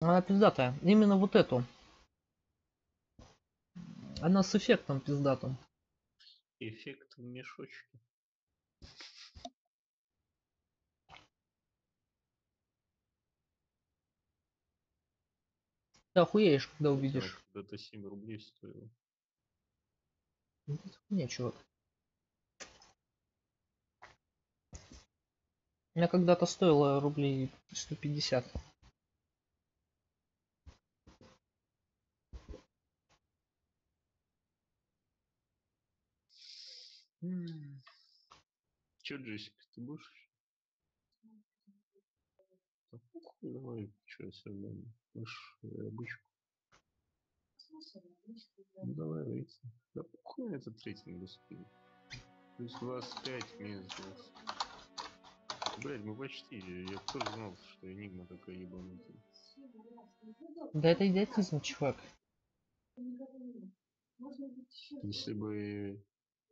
Она пиздатая. Именно вот эту. Она с эффектом пиздатым. Эффект в мешочке. Ты охуеешь, когда увидишь. Когда-то 7 рублей стоило. Не, чувак. Меня когда-то стоило рублей 150. Че, Джессика, ты будешь? Да похуй, давай, че, все. Можешь э, обычку. Ну давай, выйти. Да похуй этот рейтинг успел. Плюс 25 минус 20. Блять, мы почти. Я тоже знал, что Энигма такая ебанутая. Да это идиотизм, чувак. Если бы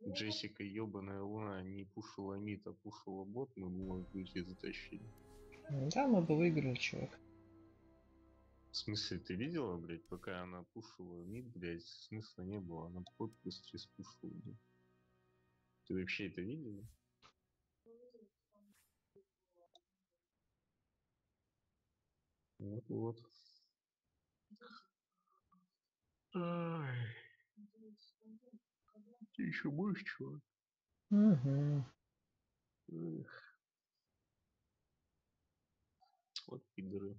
Джессика ебаная луна не пушила мид, а пушила бот, мы бы, может быть, и затащили. Да, мы бы выиграли, чувак. В смысле, ты видела, блядь, пока она пушила мид, блядь, смысла не было. Она бот быстрее спушила, блядь. Ты вообще это видела? Вот, вот. Ай. Ты еще будешь, чувак? Угу. Эх. Вот пидоры.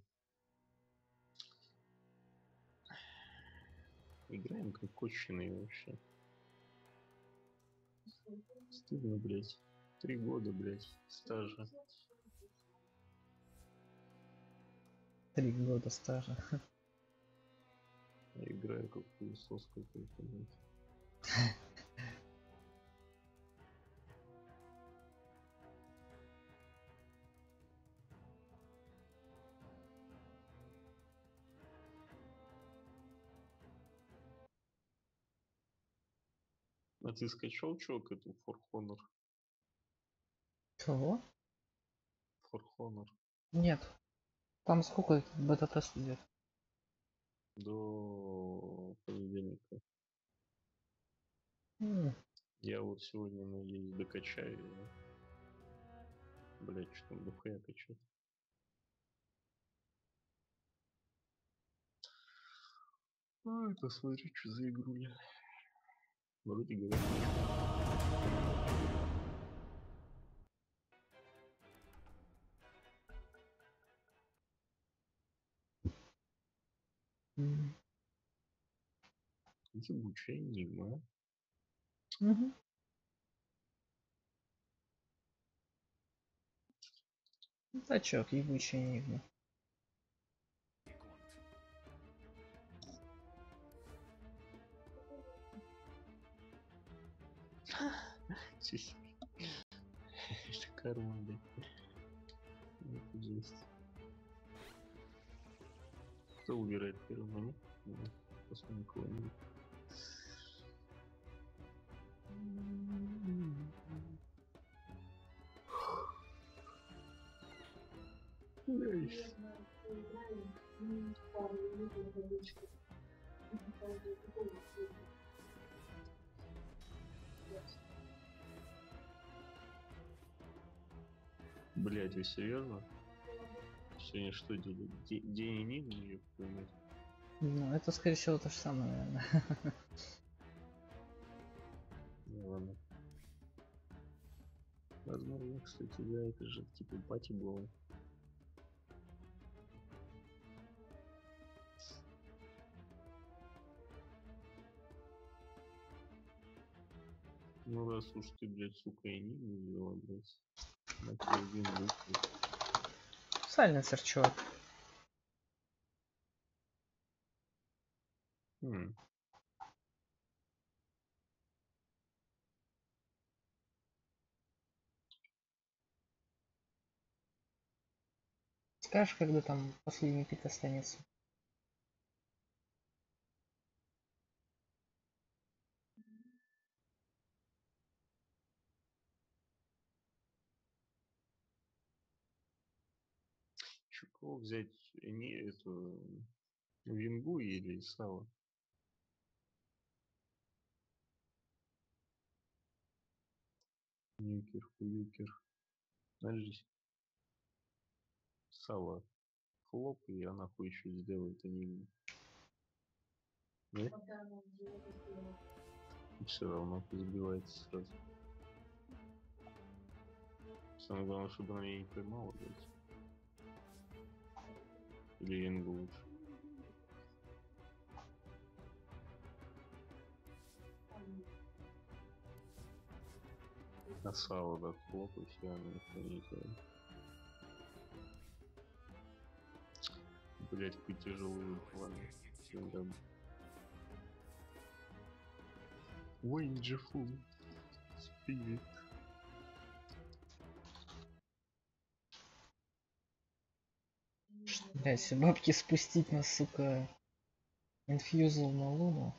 Играем как конченые вообще. Стыдно, блядь. Три года, блядь, стажа. Три года стажа. Я играю как пылесос какой-то, блядь. А ты скачал, чувак, эту For Honor? Кого? For Honor. Нет. Там сколько бета-тест идет? До понедельника. М, Я вот сегодня, надеюсь, докачаю его. Блять, что там дохуя качать. Ой, посмотри, что за игруля. Вроде ничего. м, Ебучая Энигма. мгм. Да чувак, ебучая enigma. Себе. Это карма, блядь. Это жесть. Кто убирает первым? Ну, Посмотрим, кого нет. Блять, вы серьезно? Сегодня что делать? Де- День Энигмы, мать. Ну, это скорее всего то же самое, наверное. Ну ладно. Возможно, кстати, да, это же типа пати было. Ну раз уж ты, блядь, сука, и не блядь. Сайленсер, чувак. Хм. Скажешь, когда там последний пит останется? Кого взять не эту вингу или сало. Нюкер, хуюкер. Знаешь, сало. Хлоп, и она хуй еще сделает анигму. Нет? Все равно сбивается сразу. Самое главное, чтобы она меня не поймала, блядь. Или Ингу лучше. А сало, да, и все, делает. Блять, какой тяжелый ладно. Всё, да. Ой, Бля, если бабки спустить на, сука, инфьюзал на луну.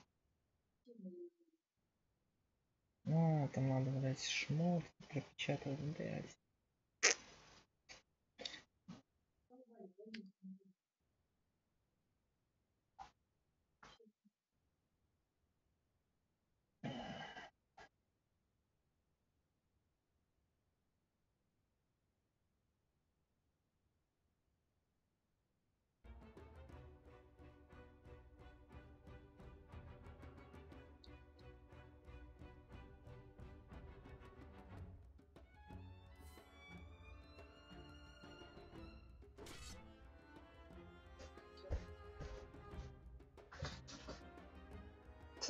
А, там надо, блядь, шмот пропечатать, блядь.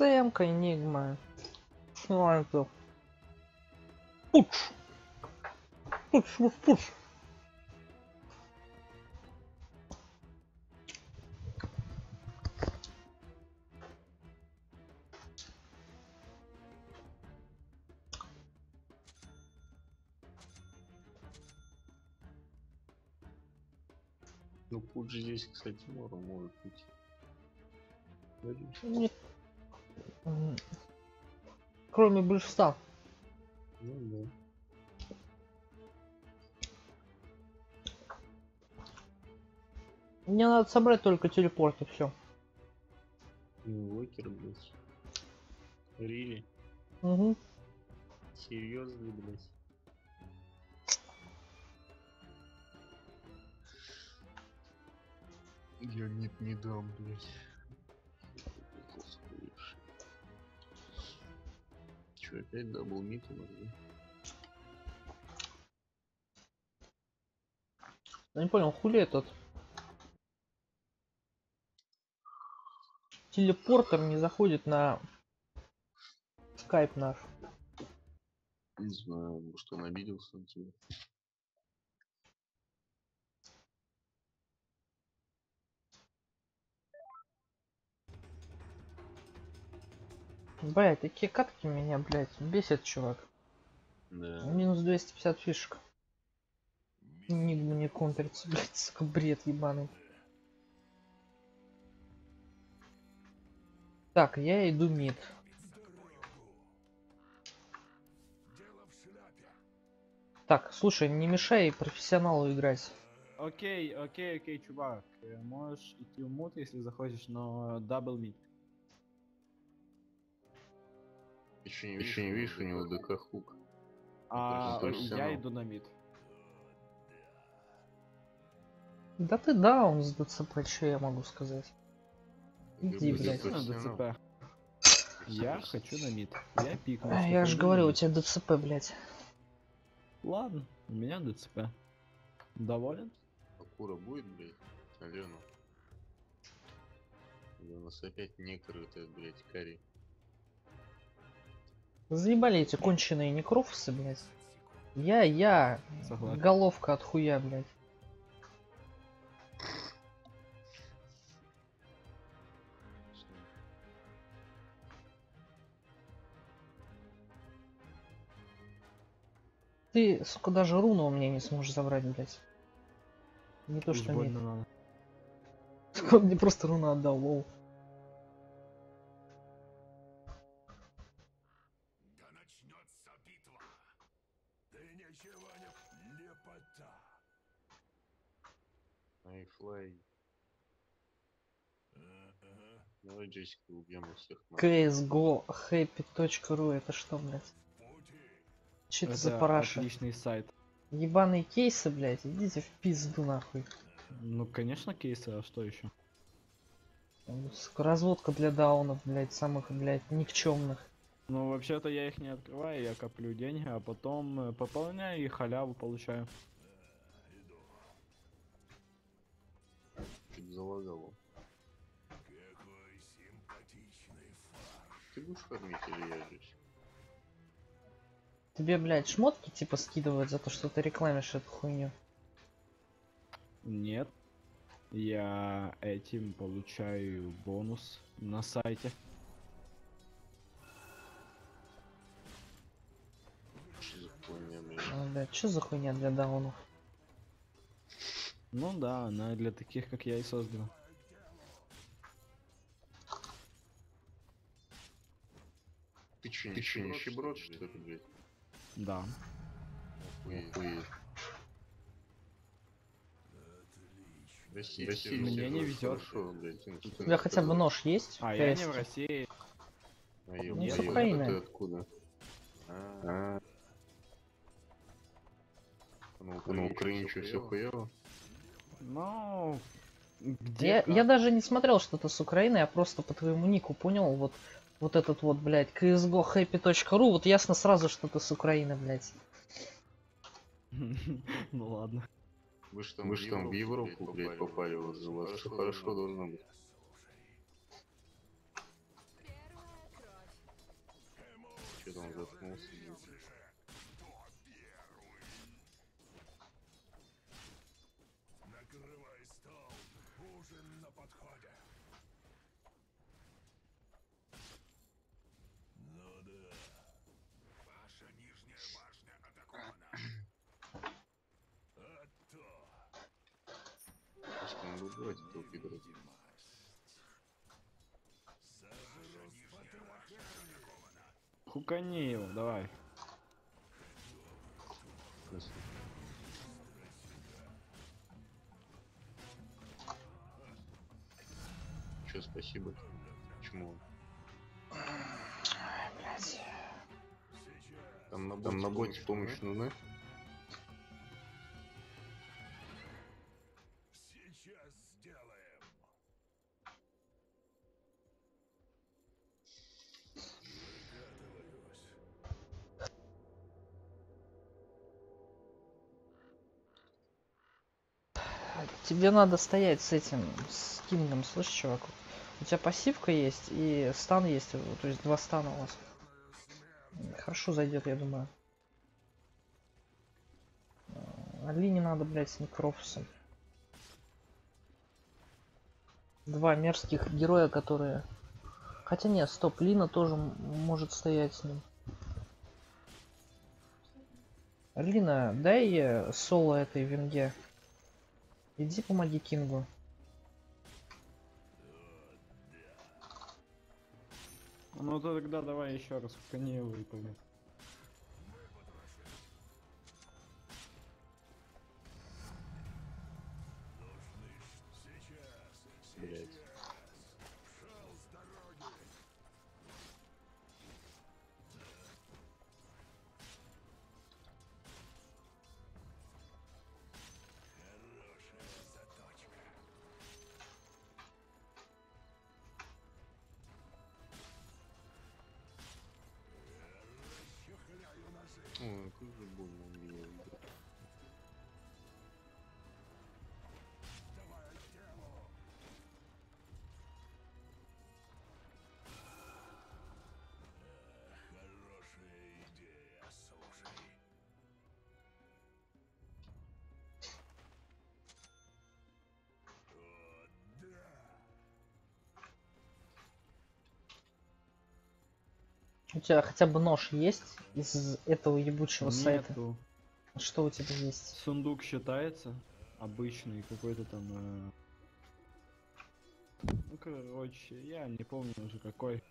Цемка, Энигма. Это? Пуч! Пуч, пуч, пуч. Ну, путь здесь, кстати, Мора может быть. Говоришь? Нет. Кроме большинства. Ну, да. Мне надо собрать только телепорт и все. Ну, Локер, блядь. Рили? Угу. Серьезно, блядь? Я mid не дам, блядь. Че, опять double mid у нас, да? Я не понял, хули этот телепортер не заходит на скайп наш. Не знаю, может он обиделся на тебя. Блять, такие катки меня, блять, бесит, чувак. Да. Минус 250 фишек. Нигма не контрится, блять, сука, бред ебаный. Так, я иду mid. Так, слушай, не мешай профессионалу играть. Окей, окей, окей, чувак. э, Можешь идти в мут, если захочешь, но double mid. Еще не, еще не видишь, у него ДК хук. А я иду на мид. Да ты даун с ДЦП, что я могу сказать? Иди, блядь. ДЦП. Я хочу на мид. Я пикну. А, я же говорю, у тебя ДЦП, блять. Ладно, у меня ДЦП. Доволен? Акура будет, блядь? Наверное. У нас опять некрытая, блядь, карри. Заебали эти конченые некрофусы, блять. Я, я, Согласен. головка от хуя, блять. Ты, сука, даже руну у меня не сможешь забрать, блять. Не то, что мне. мне просто руну отдал, лол. Айфлай. Давай, Джессика, убьем их всех. CSGO happy.ru это что, блядь? Че это за параша? отличный сайт. Ебаные кейсы, блядь, идите в пизду нахуй. Ну, конечно, кейсы, а что еще? Сука, Разводка для даунов, блядь, самых, блядь, никчемных. Ну, вообще-то я их не открываю, я коплю деньги, а потом э, пополняю и халяву получаю. Залагало. Какой симпатичный фарш. Ты будешь фармить или я здесь? Тебе, блядь, шмотки типа скидывают за то, что ты рекламишь эту хуйню. Нет. Я этим получаю бонус на сайте. Что за хуйня, блядь? А, блядь, что за хуйня для даунов? Ну да, она для таких, как я и создана. Ты че, ты че, нищеброд, что ли, блядь? Да. Охуеть. Россия, Россия, мне не ну, тут У тебя хотя бы нож есть? А я не в России. А Не с уехал, Украины. Ты откуда? А, ну, на Украине что, все хуево? Ну, где Я, как? я даже не смотрел что-то с Украины, я просто по твоему нику понял, вот, вот этот вот, блядь, CSGO happy.ru, вот ясно сразу, что ты с Украины, блядь. Ну ладно. Вы Вы ж там в Европу, блядь, попали, вот у вас все хорошо должно быть. Че там заткнулся, блядь? Накрывай стол. Ужин на подходе. Ну да. Ваша нижняя башня атакована. А то. Просто надо убрать этого пидора. Хукани его, давай. Просто. Че, спасибо. Почему? Там на, там на боте помощь нужна? Сейчас Тебе надо стоять с этим, с кингом, слышишь, чувак? У тебя пассивка есть и стан есть, то есть два стана у вас. Хорошо зайдет, я думаю. Али не надо, блядь, с Некрофусом. Два мерзких героя, которые... Хотя нет, стоп, Лина тоже может стоять с ним. Лина, дай соло этой винге. Иди помоги Кингу. Ну тогда давай еще раз хукани его и У тебя хотя бы нож есть из этого ебучего сайта? Нету. Что у тебя есть? Сундук считается обычный какой-то там. э, Ну короче, я не помню уже какой.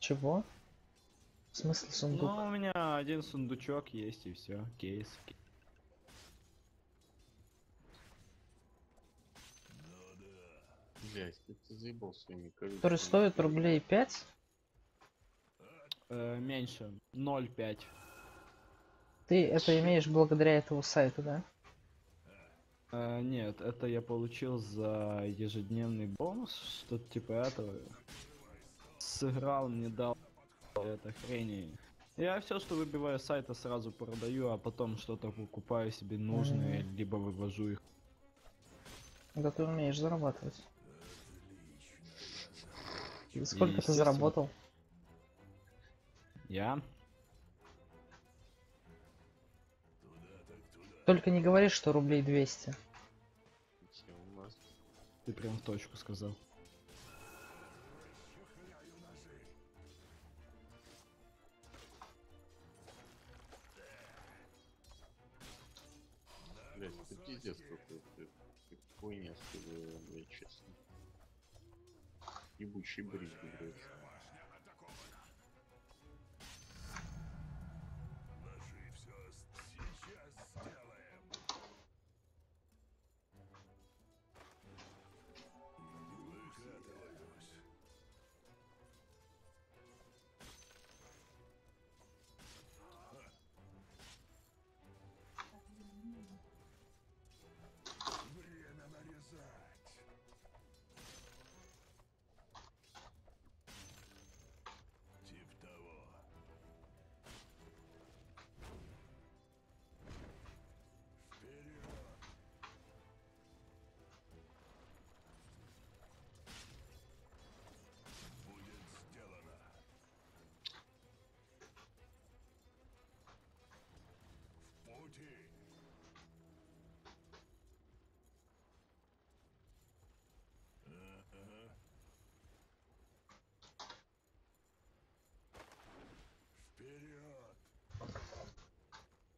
Чего? В смысле сундук? Ну у меня один сундучок есть и все, кейс. Блять, ты заебал своими колесами. Который стоит рублей 5. Э, меньше. 0,5. Ты это имеешь благодаря этому сайту, да? Э, нет, это я получил за ежедневный бонус, что-то типа этого. Сыграл, мне дал это хрень. Я все, что выбиваю с сайта, сразу продаю, а потом что-то покупаю себе нужное, либо вывожу их. Да ты умеешь зарабатывать. И Сколько ты заработал? Я? Только не говори, что рублей 200. Все у нас. Ты прям в точку сказал. Ебучий брик, блять.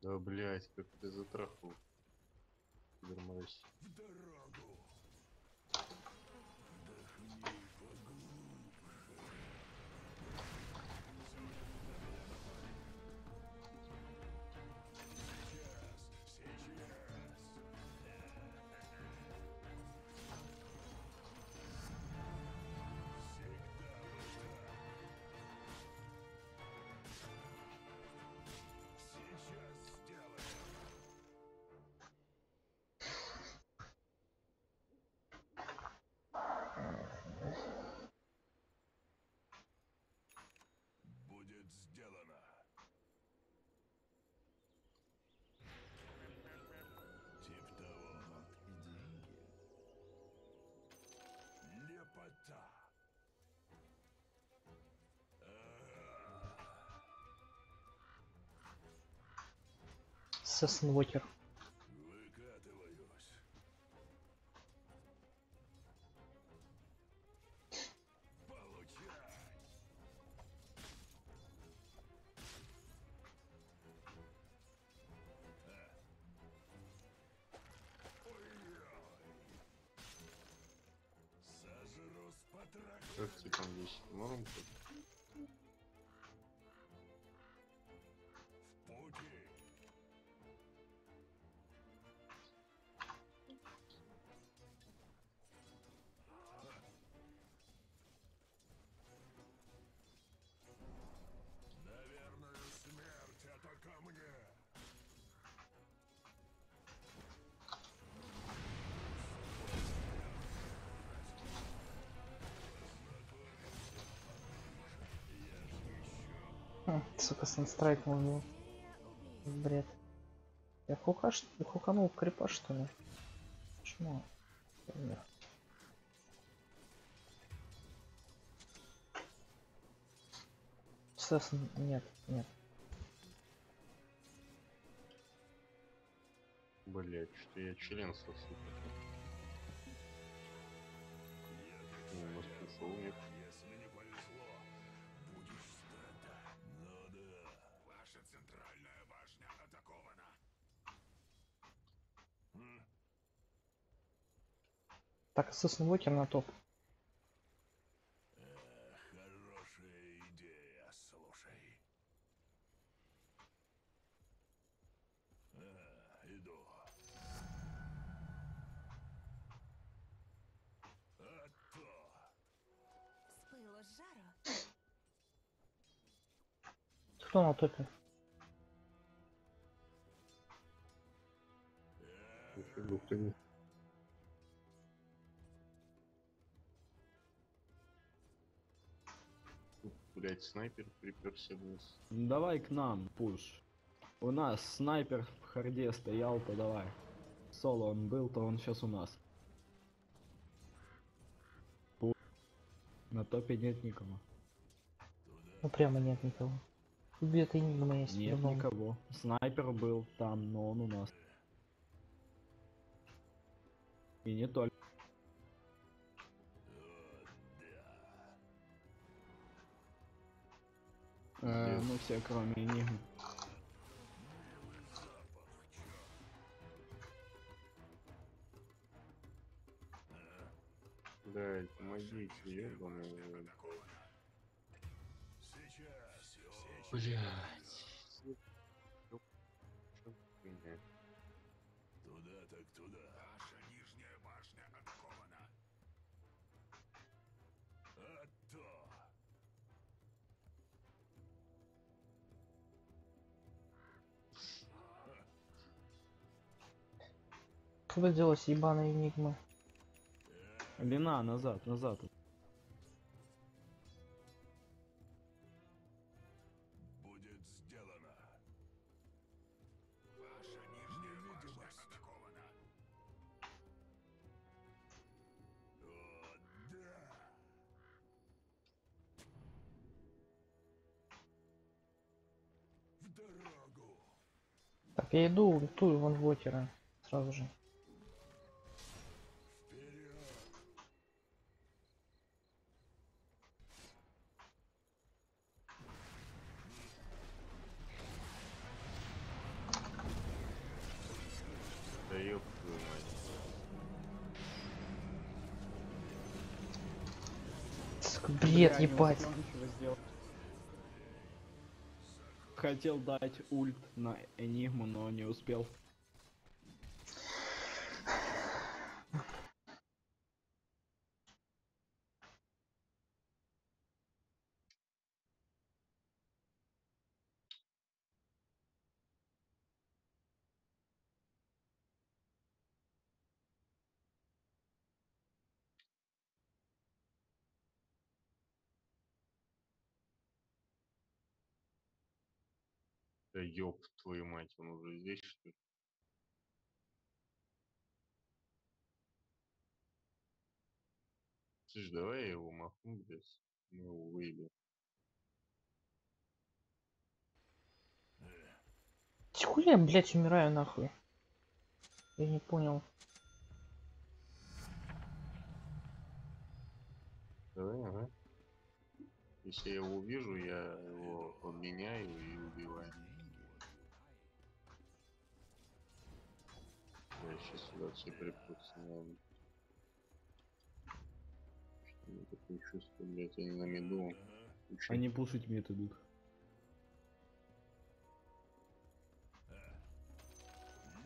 Да блять, как ты затрахал. Пидор-мразь. Будет сделано. Тип того. Лепота. Ага. Сессенвокер. Выкатываюсь. Хм, сука, санстрайк убил. Бред. Я хука, ш- хуканул крипа, что ли? Почему? Сесн, нет, нет. Блять, что я член сосу. Ну, у нас пришел нет. Так, Сессенвокер на топ. иду. с. Кто на топе? Ты. Блять, снайпер приперся вниз. Давай к нам, пуш. У нас снайпер в харде стоял, то давай. Соло он был, то он сейчас у нас. Пу- На топе нет никого. Ну прямо нет никого. Где-то Энигма есть. Нет по-любому. никого. Снайпер был там, но он у нас. И не только. Э, ну все, кроме Энигмы. Блять, помогите, ебаный. в Делась ебаная Энигма? Лина, назад, назад. Будет сделано. Ваша нижняя башня атакована. О, да. В дорогу. Так, я иду, ультую вон Вокера. Сразу же. Ебать. Хотел дать ульт на Энигму, но не успел. Ёб твою мать, он уже здесь что ли? Слышь, давай я его махну, блядь. Мы его выебем. Хуя блядь, умираю нахуй? Я не понял. Давай, ага. Если я его увижу, я его обменяю и убиваю. Я припутся, наверное. Что-то у меня такое чувство, блядь, они на меду. Учат. Они пушить мид идут.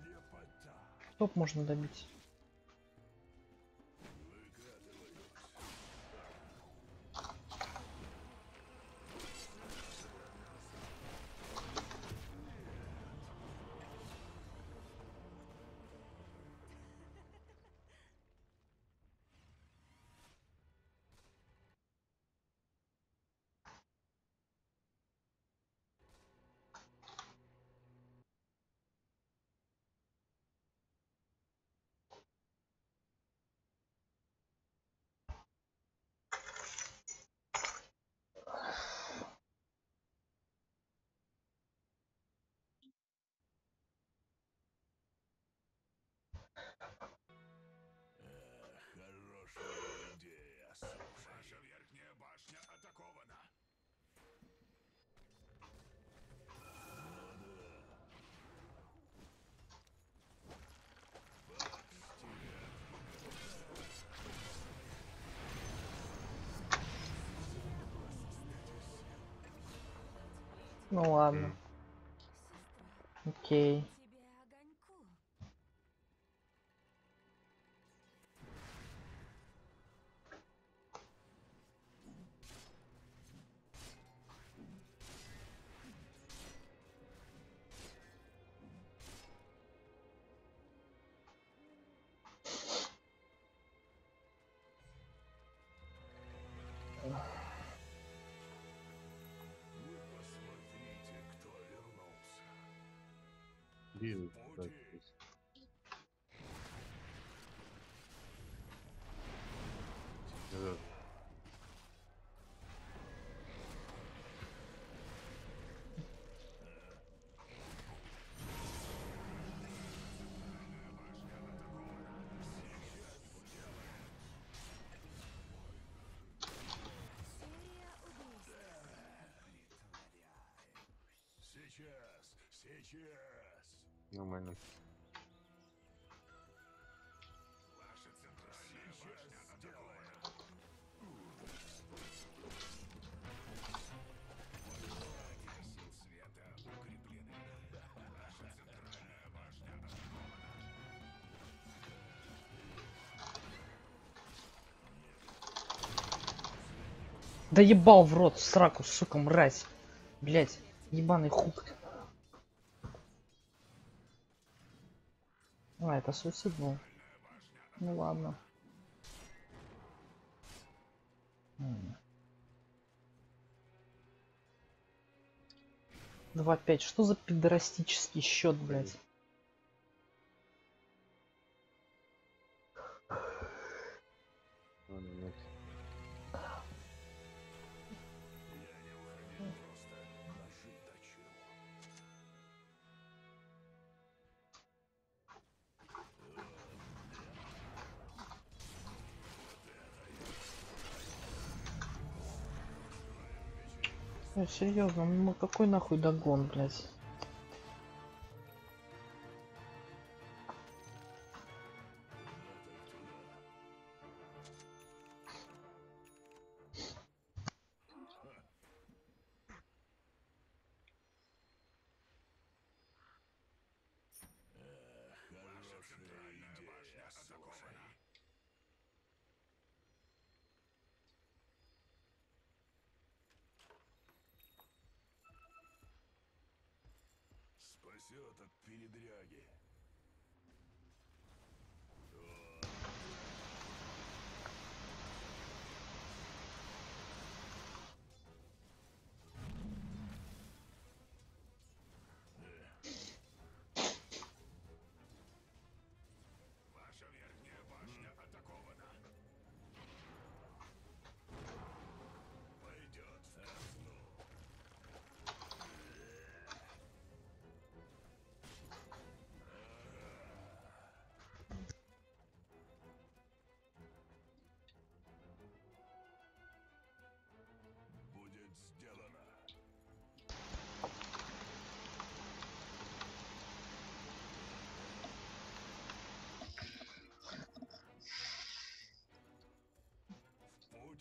Лепота. Топ можно добить. Ну ладно. М. Окей. Нормально. Ваша центральная башня атакована. Сил света укреплены. Ваша центральная башня атакована. Да ебал в рот, в сраку, сука, мразь. Блять, ебаный хук. Это суицид был. Ну ладно. М. 2-5. Что за пидорастический счет, блять? Серьезно, ну какой нахуй догон, блять?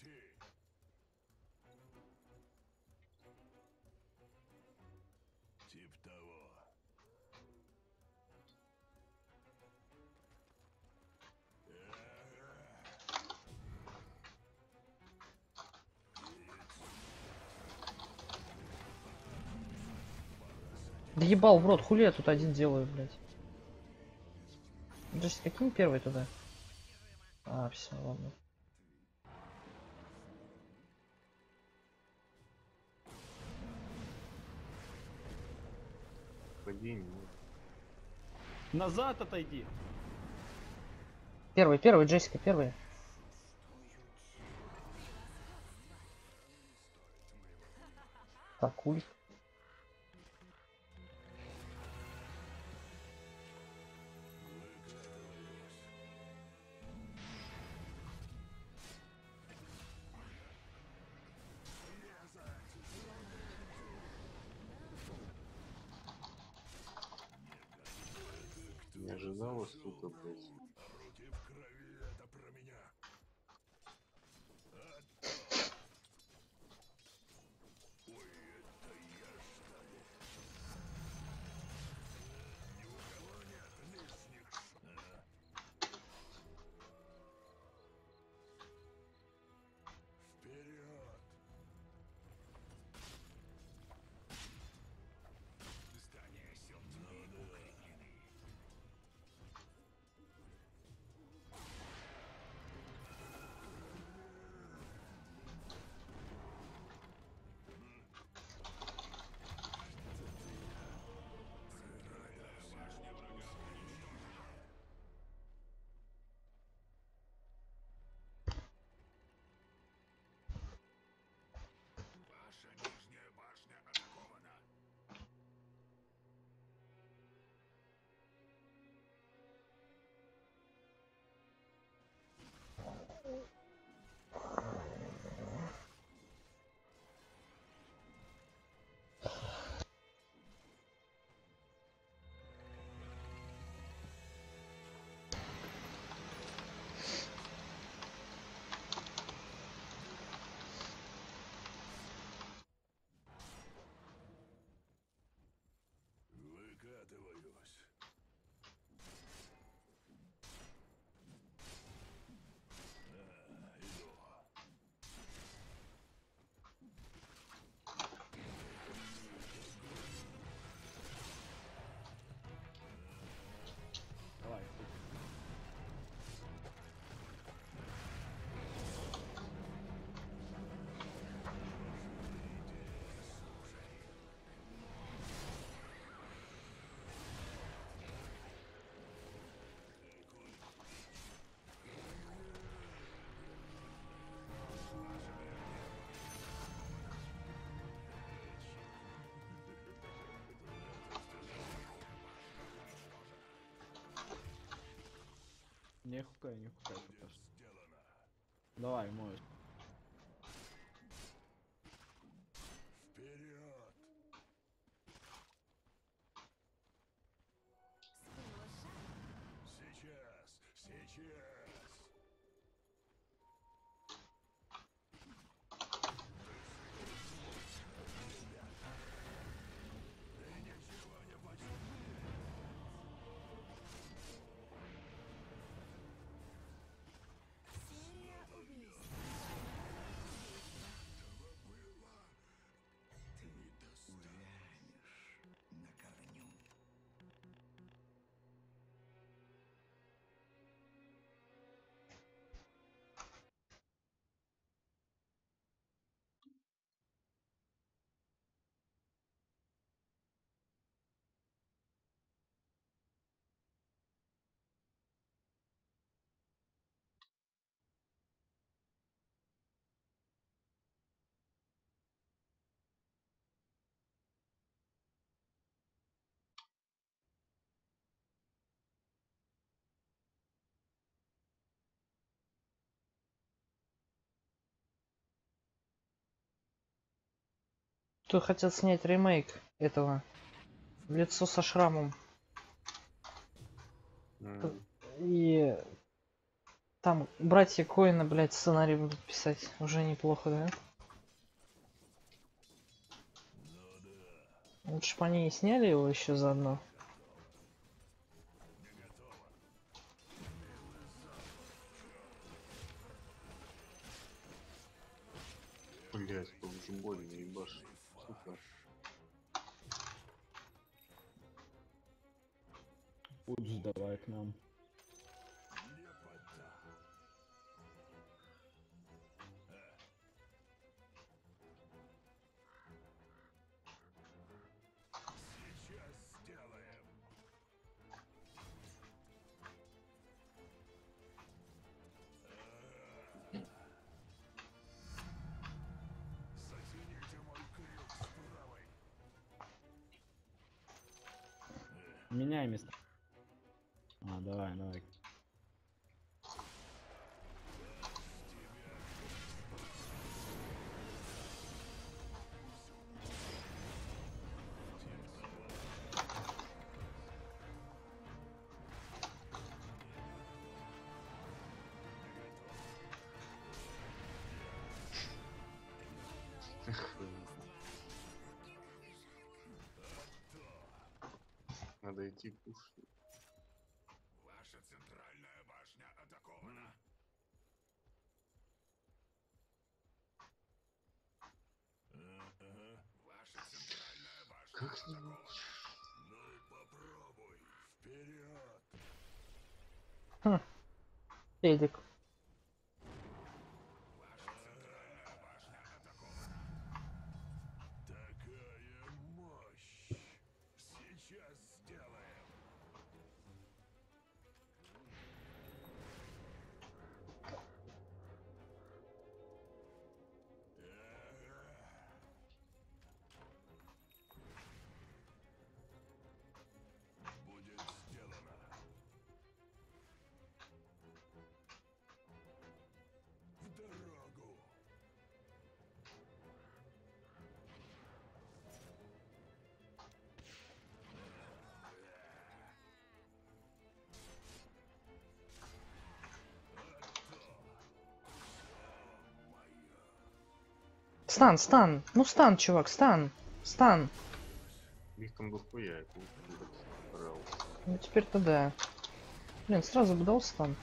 Пути. Тип того. Да ебал в рот, хули я тут один делаю, блять. Джесси, каким первый туда? А, все, ладно. Падение. Назад отойди. Первый, первый, Джессика, первый. Так, ульт. Сука, Не хукай, не хукай пока что. Давай, можешь. Тут хотят снять ремейк этого. Лицо со шрамом. М, И там братья Коина, блядь, сценарий будут писать. Уже неплохо, да? Лучше они и сняли его еще заодно. Блять, как же больно, Пудж давай к нам. Сейчас сделаем. Затяните мой крюк с правой. Меняй место. Давай, давай. Надо идти кушать. Ваша центральная башня атакована. Ваша центральная башня Как с ним? атакована. Ну и попробуй. Вперед! Эдик. Ваша Стан, стан. Ну стан, чувак, стан. Стан. Их там дохуя. Ну теперь-то да. Блин, сразу бы дал стан.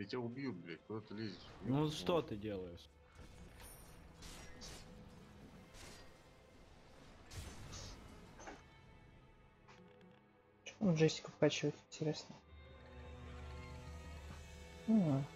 Я тебя убью, блядь, куда ты лезешь? Ну Ёб что ты делаешь? Чё он джойстик вкачивает, интересно. М,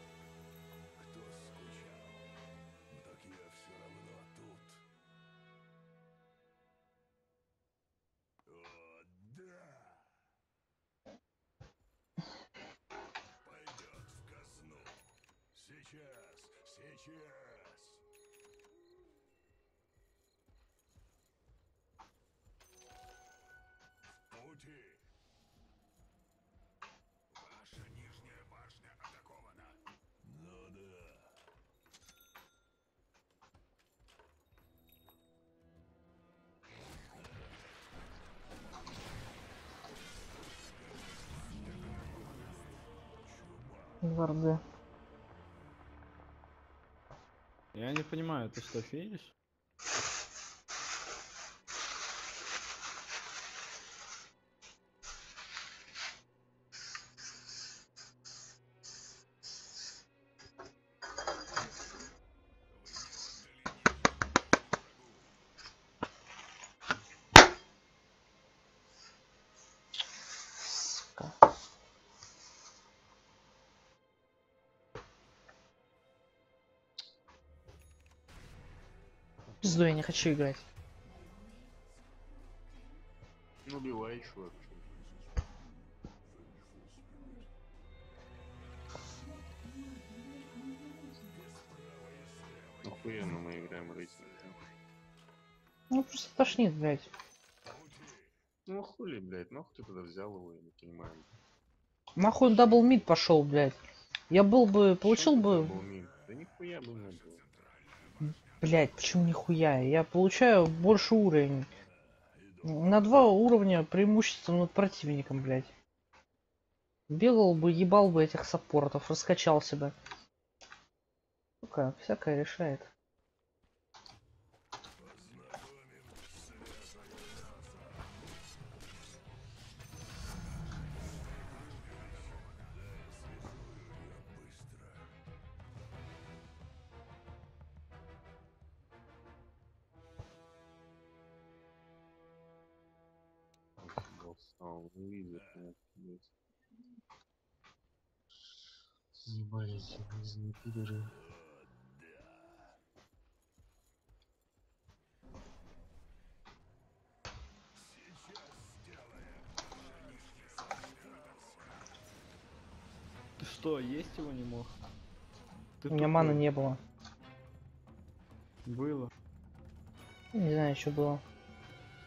Варды. Я не понимаю, ты что, феешь? Хочу играть. Ну, убивай, чувак. чё. Охуенно мы играем рейтинг. Ну просто тошнит, блядь. Ну хули, блядь, нахуй ты тогда взял его, я не понимаю. Нахуй он double mid пошел, блядь. Я был бы, получил Чё бы? Да нихуя бы не было. Блядь, почему нихуя? Я получаю больше уровень. На два уровня преимущества над противником, блядь. Бегал бы, ебал бы этих саппортов, раскачал себя. Сука, всякое решает. Грязные пидоры. Ты что, есть его не мог? Ты У меня маны не было. Было. Не знаю, что было.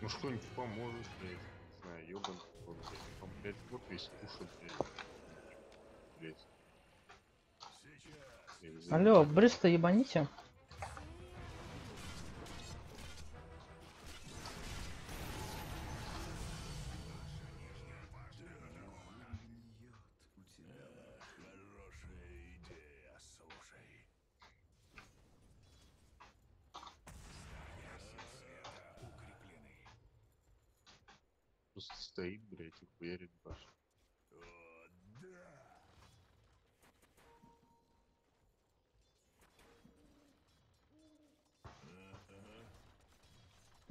Ну что-нибудь поможет, блядь. Не знаю, ёбан. блядь. Там, блядь, вот весь кушает, блядь. Блядь. Алло, Бриста ебаните.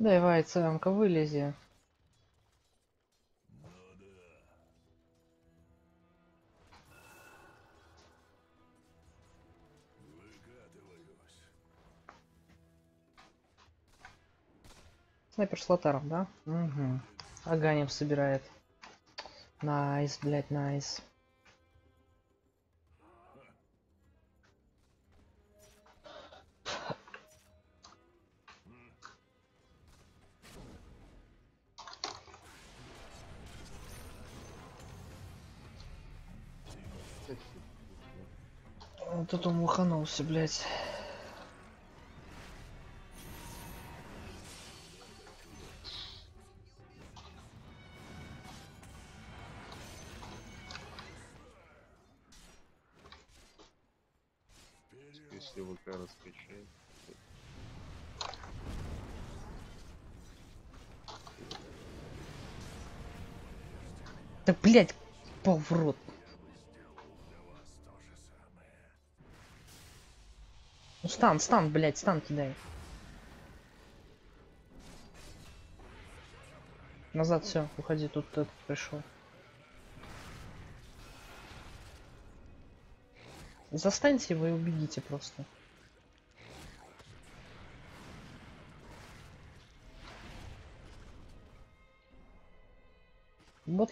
Давай, цамка, вылези. Снайпер с лотаром, да? Угу. Аганим собирает. Nice, блядь, nice. Вот тут он муханулся, блядь. Если ВК раскачает. Да, блядь, пол стан, стан, блядь, стан кидай. Назад все, уходи, тут этот пришел. Застаньте его и убегите просто. Вот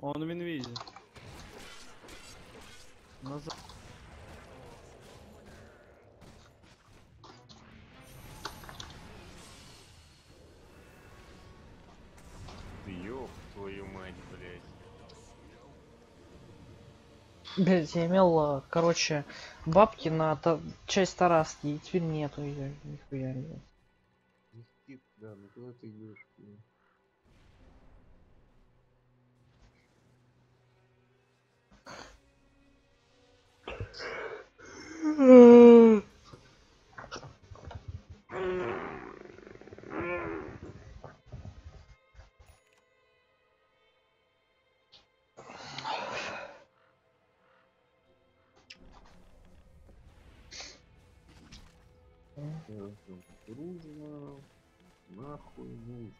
Он в инвизе. Назад. Ёб твою мать, блядь. Блять, я имел, а, короче, бабки на та- часть Тараски, и теперь нету ее, нихуя нет. Да, ну куда ты идешь? блин?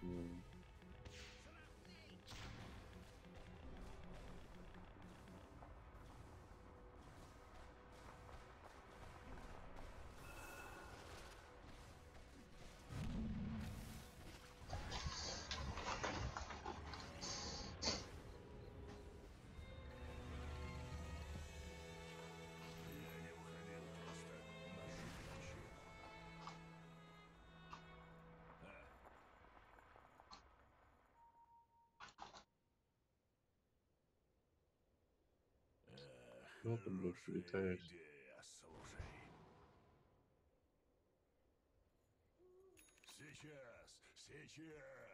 Нахуй Ну ты, блядь, Хорошая летаешь. идея, слушай. Сейчас, сейчас.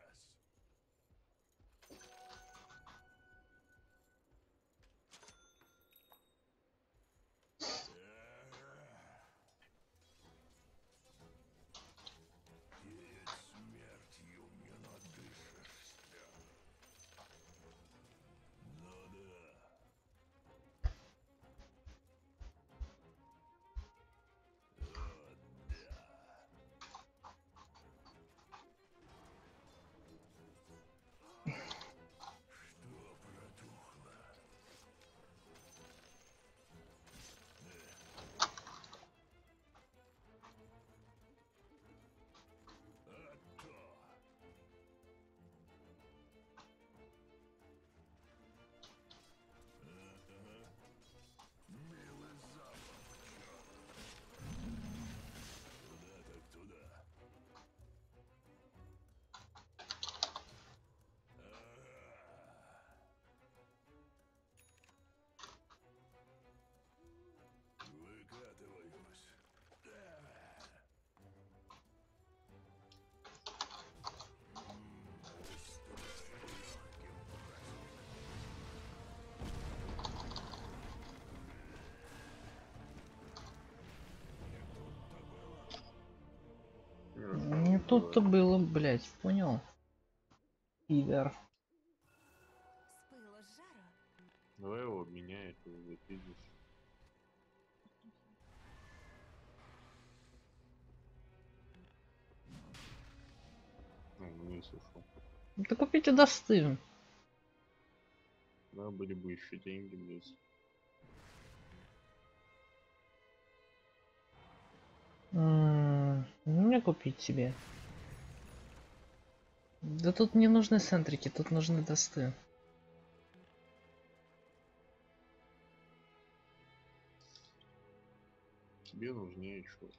Тут-то было, блять, понял? Пидор. Давай его обменяй, вот видишь. Ну, вниз ушел. Ну Ты купите достым. Да, были бы еще деньги, блядь. М, Мне купить себе. Да тут не нужны центрики, тут нужны досты. Тебе нужнее что?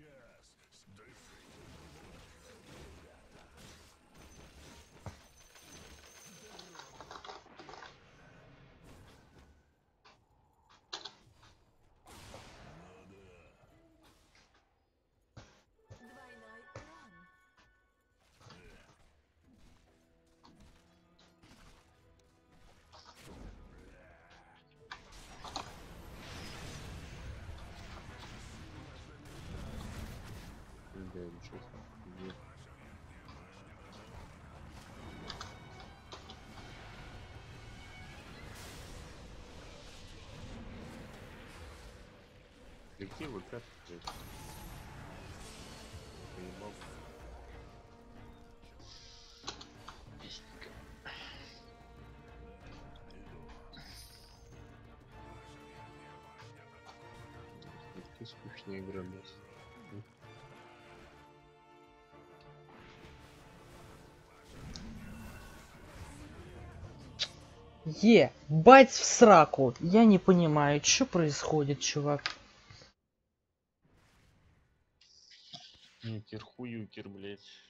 Сейчас. Да, ничего вы как блядь? Поебал. Ты скучная игра, блядь. Е, бать в сраку. Я не понимаю, что происходит, чувак. Юкер, хуюкер, блядь.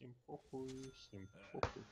Всем похуй, всем похуй.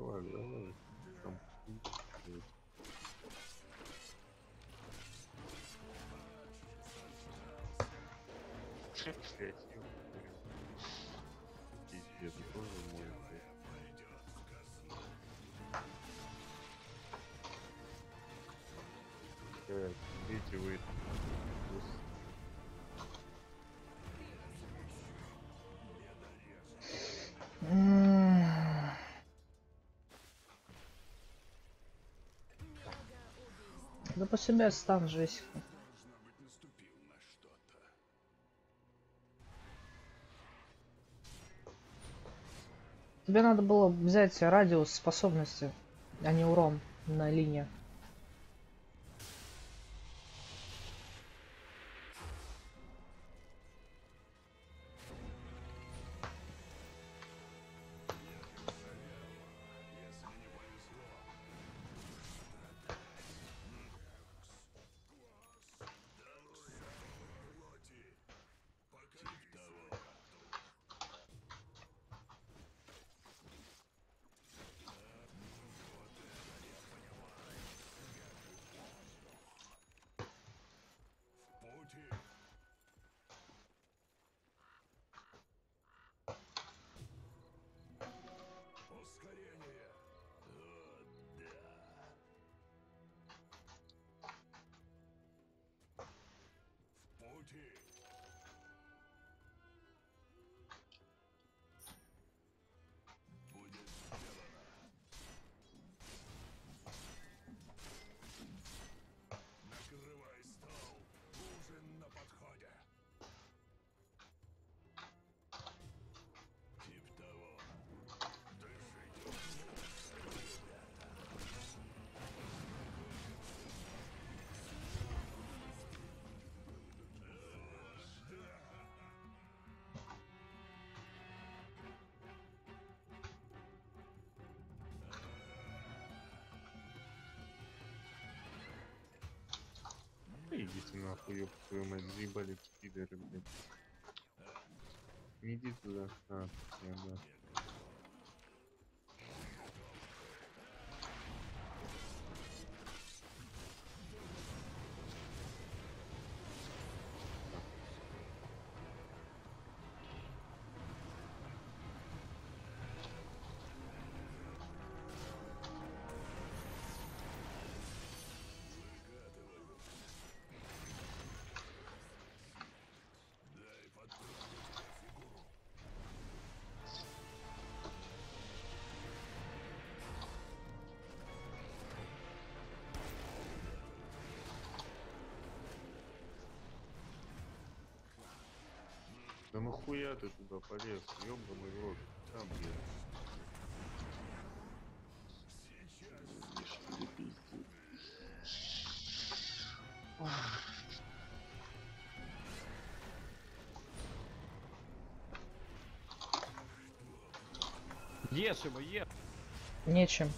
Чувак, давай. Там хуй, блядь. Блядь, ёпта. Пиздец, тоже мой, блядь. Так, видите вы. Да по себе стан Джессика. Должно быть, наступил на что-то. Тебе надо было взять радиус способности, а не урон на линии. Идите нахуй, ёб твою мать, заебали пидоры, блядь. Не иди туда. А, я, да. Нахуя ты туда полез, ёбаный в рот. Там, пиздец. Ешь его, ешь! Нечем.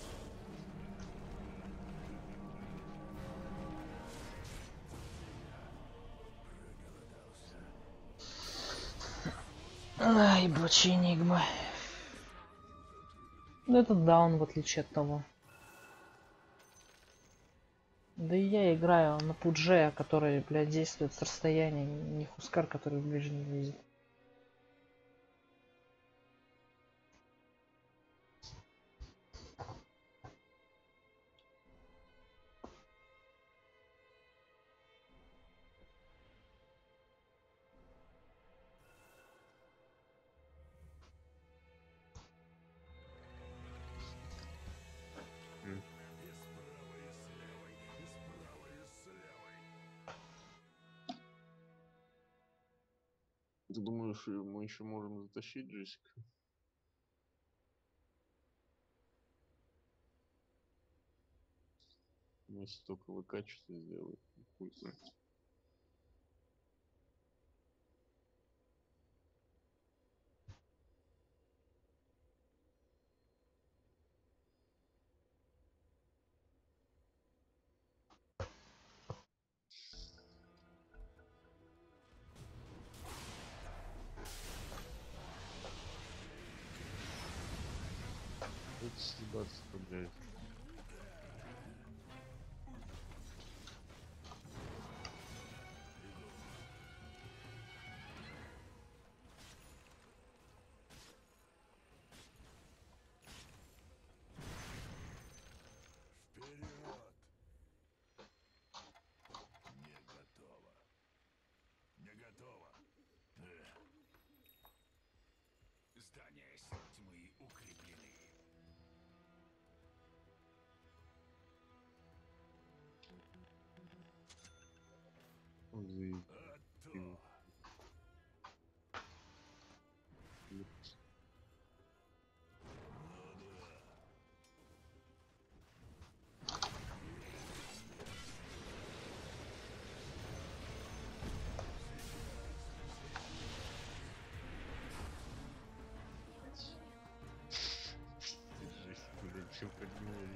Ай, ебучий энигма. Ну это даун, в отличие от того. Да и я играю на пудже, который, блядь, действует с расстояния, не хускар, который в ближний видит. Думаешь, мы еще можем затащить Джессика? Если только выкачиваться сделает. Хуй знает. Это съебаться, блядь. Заебись. Жесть, блядь, чем подняли.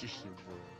Ебало. Пидор,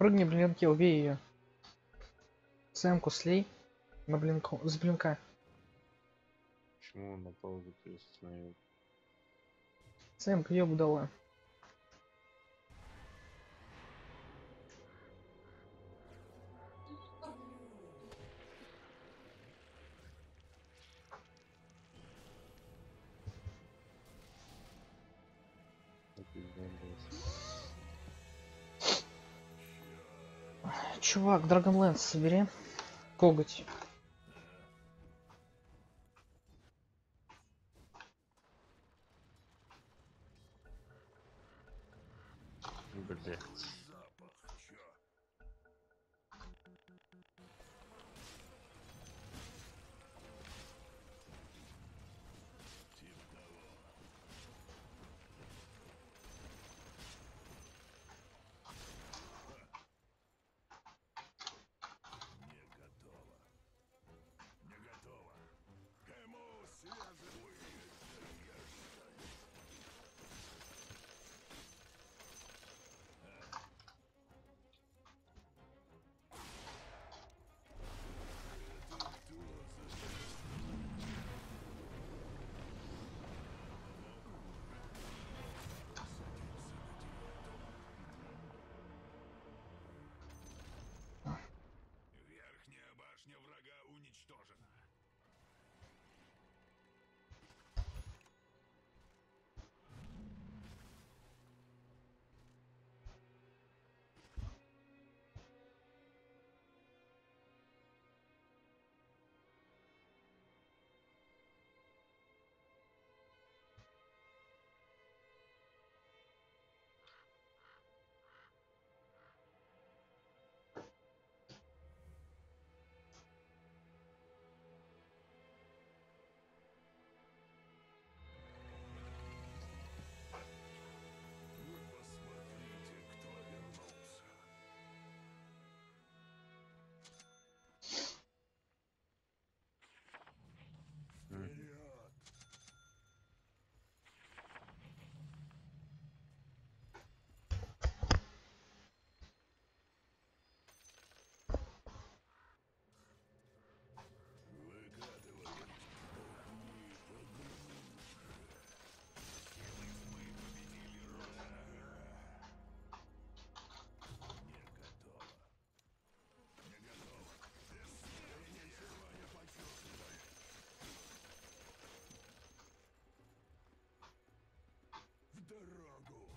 Прыгни, блинки, убей ее. Сэмку слей. На блинку. С блинка. Почему он на паузу ты остановил? Сэмка ее дала. Ну, пиздец, Чувак, Dragonlance собери. Коготь. Дорогу.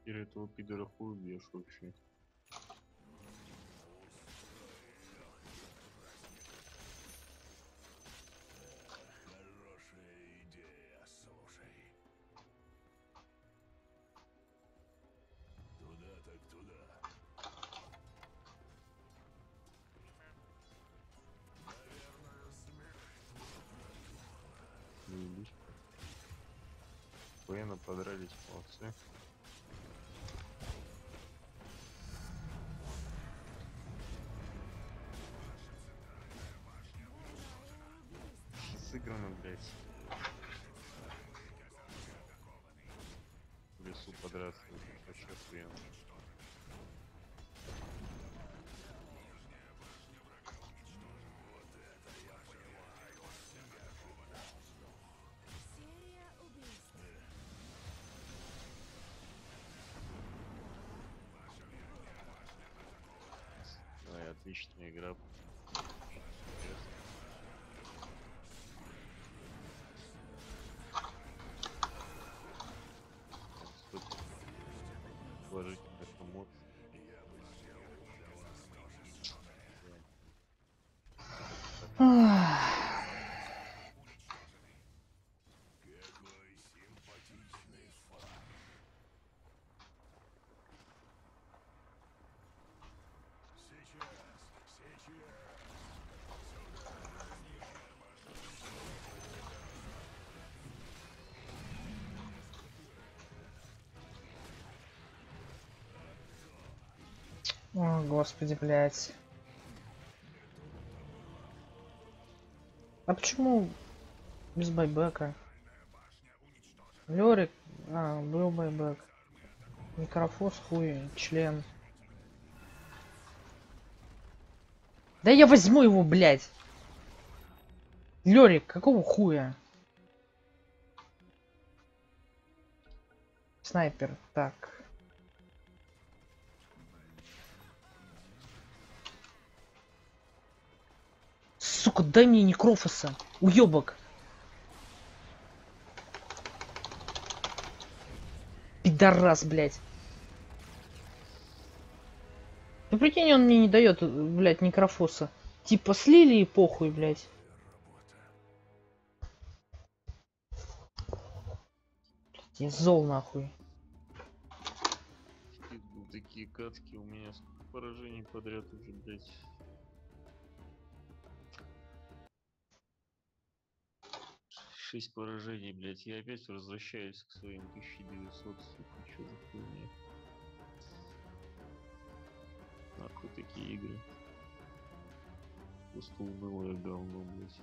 Теперь этого пидора хуй бьешь вообще. Отличная игра. Ах. Какой симпатичный фан. Сейчас, сейчас. О, господи, блядь. А почему без байбека? Лёрик, а, был байбек. Микрофос хуй, член. Да я возьму его, блядь. Лёрик, какого хуя? Снайпер, так. Сука, дай мне некрофоса. Уёбок. Пидорас, блядь. Ну прикинь, он мне не дает, блядь, некрофоса. Типа слили и похуй, блядь. Я зол нахуй. Такие- катки у меня поражений подряд уже, блять. Шесть поражений, блять. Я опять возвращаюсь к своим 1900, сука, чё за хуйня. Нахуй такие игры. Просто унылое говно, блять.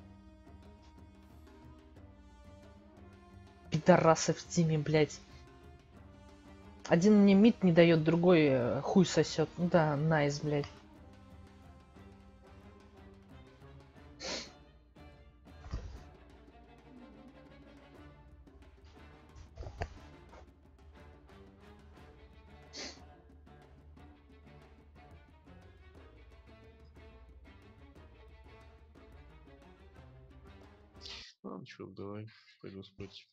Пидорасы в тиме, блядь. Один мне мид не дает, другой э, хуй сосет. Ну да, найс, блядь. Пойду спать.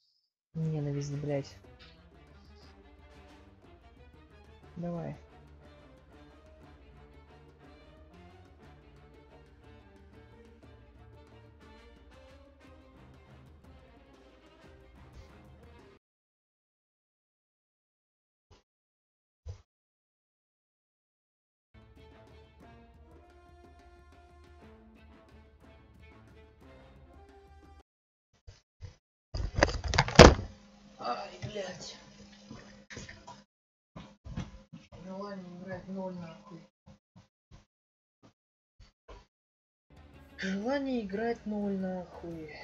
Ненависть, блядь. Давай. Ай, блядь. Желание играть ноль нахуй. Желание играть ноль нахуй.